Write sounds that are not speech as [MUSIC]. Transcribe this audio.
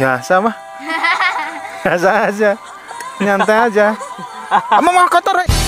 Biasa mah. [LAUGHS] Biasa aja. Nyantai aja. emang mau kotor.